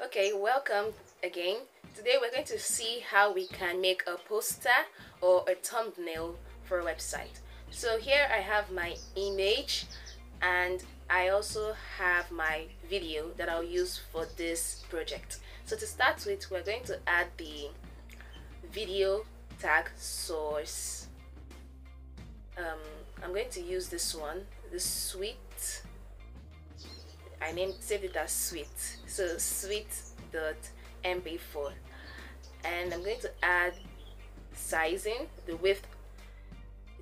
Okay, welcome again. Today we're going to see how we can make a poster or a thumbnail for a website. So here I have my image and I also have my video that I'll use for this project. So to start with, we're going to add the video tag source. Um, I'm going to use this one, the sweet I named saved it as sweet. So sweet dot mp4 and I'm going to add sizing the width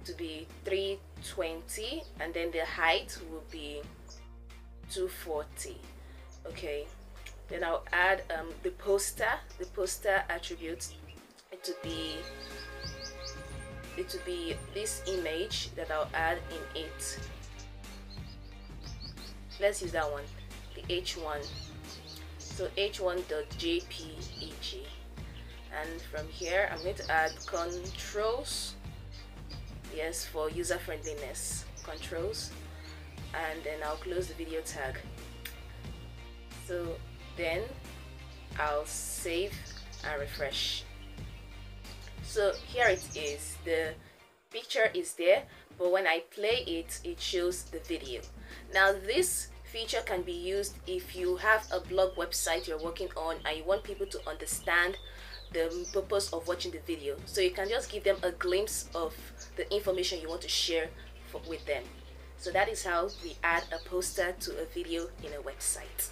to be 320 and then the height will be 240 okay. Then I'll add um, the poster. The poster attributes to be it to be this image that I'll add in it let's use that one the h1 so h1.jpeg and from here I'm going to add controls. Yes for user friendliness. Controls. And then I'll close the video tag. So then I'll save and refresh. So here it is. The picture is there but when I play it it shows the video. Now this feature can be used if you have a blog website you're working on and you want people to understand the purpose of watching the video. So you can just give them a glimpse of the information you want to share for, with them. So that is how we add a poster to a video in a website